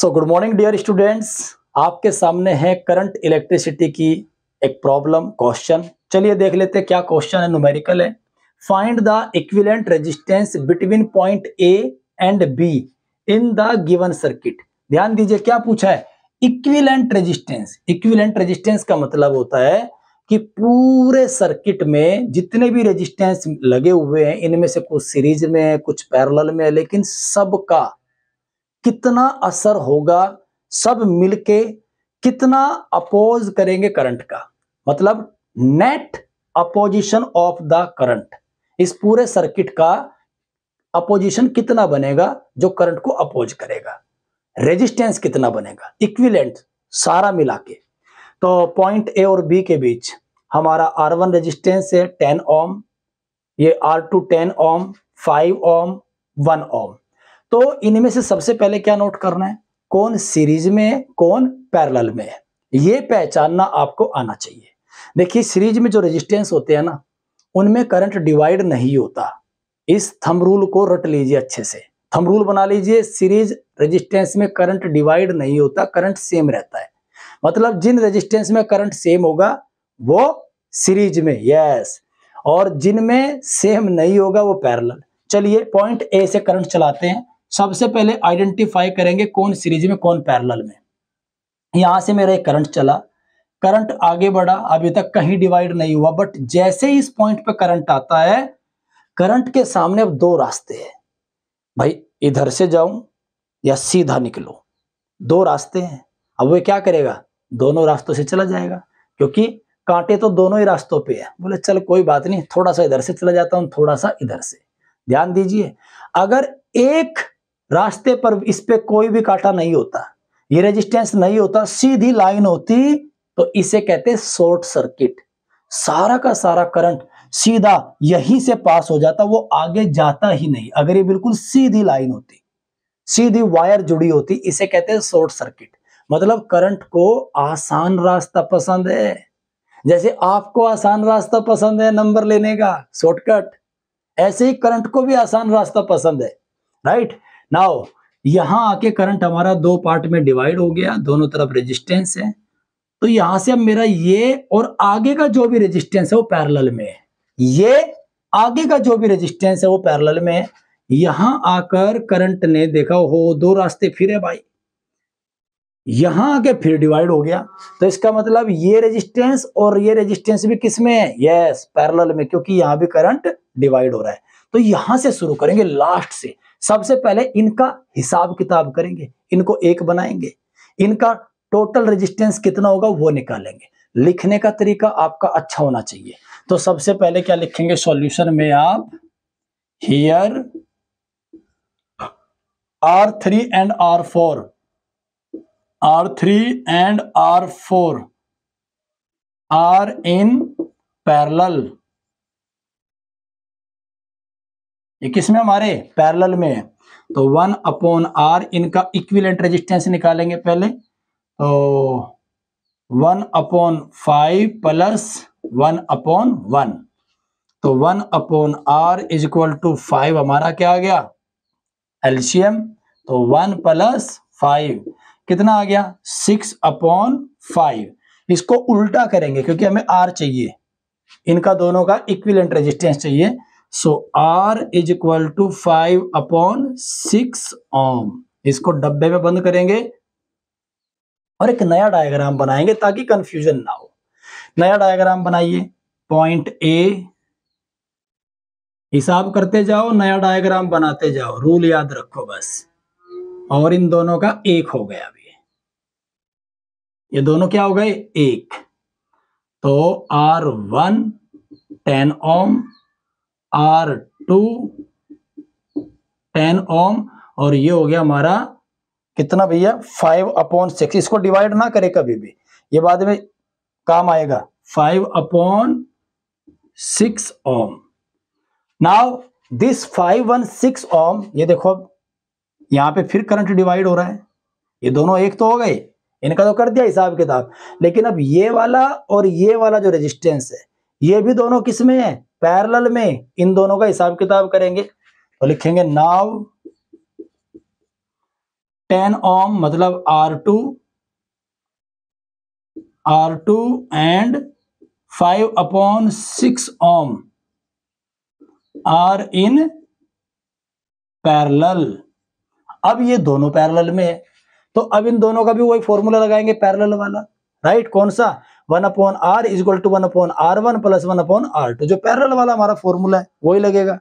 So good morning dear students आपके सामने है करंट इलेक्ट्रिसिटी की एक प्रॉब्लम क्वेश्चन चलिए देख लेते हैं क्या क्वेश्चन है न्यूमेरिकल है. Find the equivalent resistance between point A and B in the given circuit ध्यान दीजिए, क्या पूछा है? इक्विवेलेंट रेजिस्टेंस इक्विवेलेंट रेजिस्टेंस का मतलब होता है कि पूरे सर्किट में जितने भी रेजिस्टेंस लगे हुए हैं, इनमें से कुछ सीरीज़ में है, कुछ पैरेलल में है, लेकिन सबका कितना असर होगा सब मिलके कितना अपोज करेंगे करंट का। मतलब net opposition of the current इस पूरे सर्किट का अपोजिशन कितना बनेगा जो करंट को अपोज करेगा। रेजिस्टेंस कितना बनेगा? इक्विलेंट सारा मिला के तो पॉइंट ए और बी के बीच हमारा आर वन रेजिस्टेंस है टेन ओम ये R two ten ohm five ohm one ohm तो इनमें से सबसे पहले क्या नोट करना है? कौन सीरीज़ में है, कौन पैरेलल में है? ये पहचानना आपको आना चाहिए। देखिए, सीरीज़ में जो रेजिस्टेंस होते हैं ना, उनमें करंट डिवाइड नहीं होता। इस थम रूल को रट लीजिए अच्छे से। थम रूल बना लीजिए, सीरीज़ रेजिस्टेंस में करंट डिवाइड नहीं होता करंट सेम रहता है। मतलब जिन रेजिस्टेंस में करंट सेम होगा, वो सीरीज़ में यस और जिनमें सेम नहीं होगा, वो पैरेलल। चलिए पॉइंट ए से करंट चलाते हैं। सबसे पहले आइडेंटिफाई करेंगे कौन सीरीज़ में, कौन पैरेलल में। यहाँ से मेरा एक करंट चला। करंट आगे बढ़ा, अभी तक कहीं डिवाइड नहीं हुआ बट जैसे ही इस पॉइंट पे करंट आता है करंट के सामने अब दो रास्ते हैं। भाई, इधर से जाऊँ या सीधा निकलो? दो रास्ते हैं। अब वो क्या करेगा? दोनों रास्तों से चला जाएगा, क्योंकि कांटे तो दोनों ही रास्तों पे है। बोले, चल, कोई बात नहीं, थोड़ा सा इधर से चला जाता हूँ, थोड़ा सा इधर से। ध्यान दीजिए, अगर एक रास्ते पर इस पे कोई भी कांटा नहीं होता। ये रेजिस्टेंस नहीं होता, सीधी लाइन होती तो इसे कहते शॉर्ट सर्किट सारा का सारा करंट सीधा यहीं से पास हो जाता, वो आगे जाता ही नहीं। अगर ये बिल्कुल सीधी लाइन होती, सीधी वायर जुड़ी होती, इसे कहते हैं शॉर्ट सर्किट मतलब करंट को आसान रास्ता पसंद है। जैसे आपको आसान रास्ता पसंद है नंबर लेने का शॉर्टकट ऐसे ही करंट को भी आसान रास्ता पसंद है। राइट नाउ यहाँ आके करंट हमारा दो पार्ट में डिवाइड हो गया, दोनों तरफ़ रेजिस्टेंस है। तो यहाँ से अब मेरा ये और आगे का जो भी रेजिस्टेंस है वो पैरेलल में है। ये आगे का जो भी रेजिस्टेंस है वो पैरेलल में है। यहाँ आकर करंट ने देखा हो दो रास्ते फिर है भाई। यहाँ आके फिर डिवाइड हो गया। तो इसका मतलब ये रेजिस्टेंस और ये रेजिस्टेंस भी किसमें है? यस पैरेलल में, क्योंकि यहाँ भी करंट डिवाइड हो रहा है। तो यहाँ से शुरू करेंगे लास्ट से। सबसे पहले इनका हिसाब किताब करेंगे, इनको एक बनाएँगे। इनका टोटल रेजिस्टेंस कितना होगा वो निकालेंगे। लिखने का तरीका आपका अच्छा होना चाहिए। तो सबसे पहले क्या लिखेंगे? सॉल्यूशन में आप here R three and R four R three and R four R in parallel ये किसमें? हमारे पैरेलल में है। तो वन अपॉन आर इनका इक्विलेंट रेजिस्टेंस निकालेंगे पहले। तो one upon five plus one upon one तो one upon R is equal to five हमारा क्या आ गया? एल्शियम तो वन प्लस फाइव कितना आ गया? सिक्स अपॉन फाइव इसको उल्टा करेंगे क्योंकि हमें आर चाहिए। इनका दोनों का इक्विलेंट रेजिस्टेंस चाहिए। So R is equal to five upon six ohm इसको डब्बे में बंद करेंगे और एक नया डायग्राम बनाएँगे ताकि कंफ्यूजन ना हो। नया डायग्राम बनाइए। पॉइंट ए हिसाब करते जाओ, नया डायग्राम बनाते जाओ। रूल याद रखो बस। और इन दोनों का एक हो गया अभी। ये दोनों क्या हो गए? एक। तो R one ten ohm R two ten ohm, और ये हो गया हमारा कितना भैया? Five upon six. इसको डिवाइड ना करे कभी भी। ये बाद में काम आएगा। Five upon six ohm. Now this five one six ohm, ये देखो अब, यहाँ पे फिर करंट डिवाइड हो रहा है। ये दोनों एक तो हो गए। इनका तो कर दिया हिसाब किताब। लेकिन अब ये वाला और ये वाला जो रेजिस्टेंस है, ये भी दोनों किसमें है? पैरेलल में इन दोनों का हिसाब किताब करेंगे तो लिखेंगे नाव टेन ओम मतलब R two R two and five upon six ohm R in parallel. अब ये दोनों पैरेलल में है। तो अब इन दोनों का भी वही फॉर्मूला लगाएँगे पैरेलल वाला। राइट? कौन सा? One upon R is equal to one upon R one plus one upon R two. जो पैरल वाला हमारा फॉर्मूला है, वही लगेगा।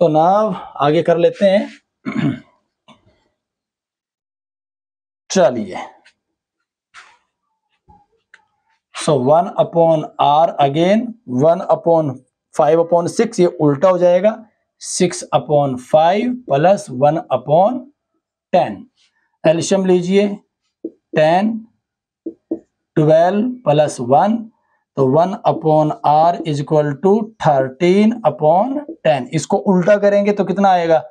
तो ना आगे कर लेते हैं। चलिए। So one upon R again one upon five upon six ये उल्टा हो जाएगा। Six upon five plus one upon ten LCM लीजिए। टेन ट्वेल्व प्लस वन तो one upon R is equal to thirteen upon ten इसको उल्टा करेंगे तो कितना आएगा?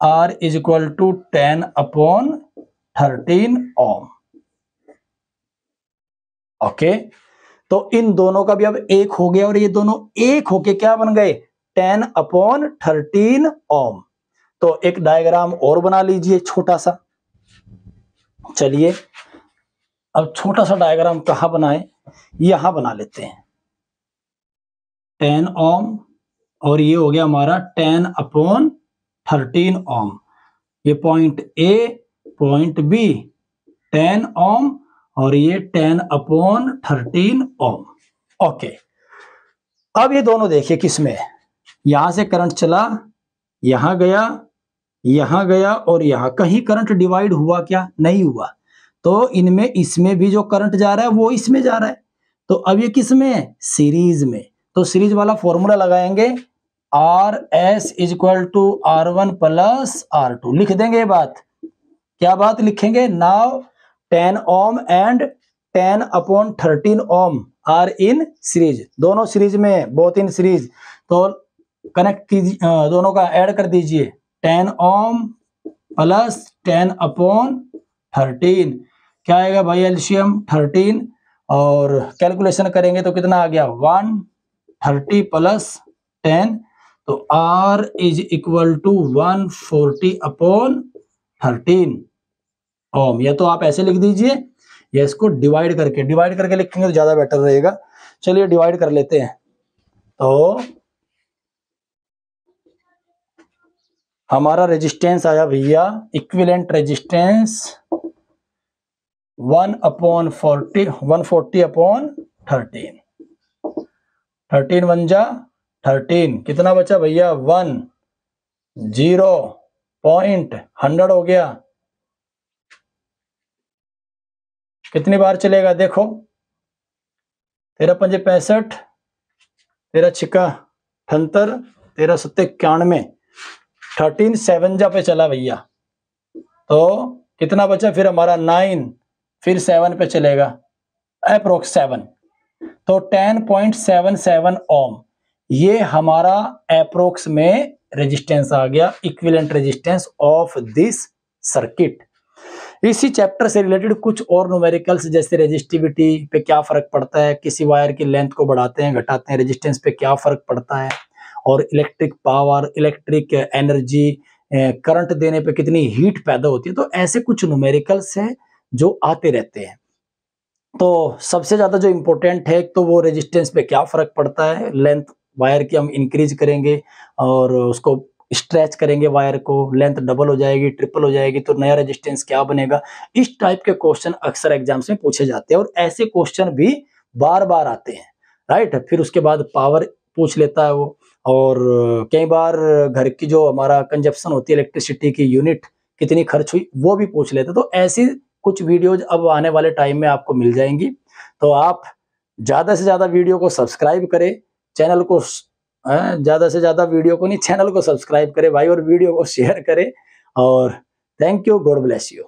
R is equal to ten upon thirteen ohm okay तो इन दोनों का भी अब एक हो गया और ये दोनों एक होके क्या बन गए? टेन अपॉन थर्टीन ओम तो एक डायग्राम और बना लीजिए छोटा सा। चलिए। अब छोटा सा डायग्राम कहा बनाए? यहाँ बना लेते हैं। टेन ओम और ये हो गया हमारा टेन अपॉन थर्टीन ओम ये point A point B ten ohm और ये ten upon thirteen ohm okay अब ये दोनों देखिए किसमें यहाँ से करंट चला, यहाँ गया यहाँ गया, और यहाँ कहीं करंट डिवाइड हुआ क्या? नहीं हुआ। तो इनमें, इसमें भी जो करंट जा रहा है, वो इसमें जा रहा है। तो अब ये किसमें है? सीरीज़ में। तो सीरीज़ वाला फॉर्मूला लगाएँगे। R S is equal to R one plus R two लिख देंगे ये बात। क्या बात लिखेंगे? Now ten ohm and ten upon thirteen ohm are in series दोनों सीरीज़ में बोथ इन सीरीज़ तो कनेक्ट कीजिए दोनों का ऐड कर दीजिए। Ten ohm plus ten upon thirteen क्या आएगा भाई एल्शियम थर्टीन, और कैलकुलेशन करेंगे तो कितना आ गया? वन थर्टी प्लस टेन तो R is equal to one forty upon thirteen. Ohm, या तो आप ऐसे लिख दीजिए, या इसको डिवाइड करके डिवाइड करके लिखेंगे तो ज़्यादा बेटर रहेगा। चलिए डिवाइड कर लेते हैं। तो हमारा रेजिस्टेंस आया भैया equivalent resistance one upon forty, one forty upon thirteen. Thirteen one जा, थर्टीन। कितना बचा भैया? वन। ज़ीरो पॉइंट हंड्रेड हो गया। कितनी बार चलेगा? देखो। तेरह पंजे पैंसठ, तेरह छिका अठहत्तर, तेरह सत्तर इक्यानवे। थर्टीन सेवन जा पे चला भैया। तो कितना बचा? फिर हमारा नाइन। फिर सेवन पे चलेगा। अप्रोक्स सेवन तो ten point seven seven ohm ये हमारा अप्रोक्स में रेजिस्टेंस आ गया equivalent resistance of this circuit इसी चैप्टर से रिलेटेड कुछ और न्यूमेरिकल्स जैसे रेजिस्टिविटी पे क्या फ़र्क पड़ता है, किसी वायर की लेंथ को बढ़ाते हैं, घटाते हैं रेजिस्टेंस पे क्या फ़र्क पड़ता है, और electric power electric energy current देने पे कितनी हीट पैदा होती है। तो ऐसे कुछ न्यूमेरिकल्स है जो आते रहते हैं। तो सबसे ज़्यादा जो इम्पोर्टेंट है तो वो रेजिस्टेंस पे क्या फ़र्क पड़ता है? लेंथ वायर की हम इंक्रीज करेंगे और उसको स्ट्रेच करेंगे वायर को। लेंथ डबल हो जाएगी ट्रिपल हो जाएगी तो नया रेजिस्टेंस क्या बनेगा? इस टाइप के क्वेश्चन अक्सर एग्ज़ाम्स में पूछे जाते हैं और ऐसे क्वेश्चन भी बार बार आते हैं राइट फिर उसके बाद पावर पूछ लेता है वो और कई बार घर की जो हमारा कंजप्शन होती है इलेक्ट्रिसिटी की यूनिट कितनी खर्च हुई, वो भी पूछ लेते तो ऐसी कुछ वीडियोज़ अब आने वाले टाइम में आपको मिल जाएँगी। तो आप ज़्यादा से ज़्यादा वीडियो को सब्सक्राइब करें चैनल को ज़्यादा से ज़्यादा वीडियो को नहीं चैनल को सब्सक्राइब करें, भाई, और वीडियो को शेयर करें। और thank you God bless you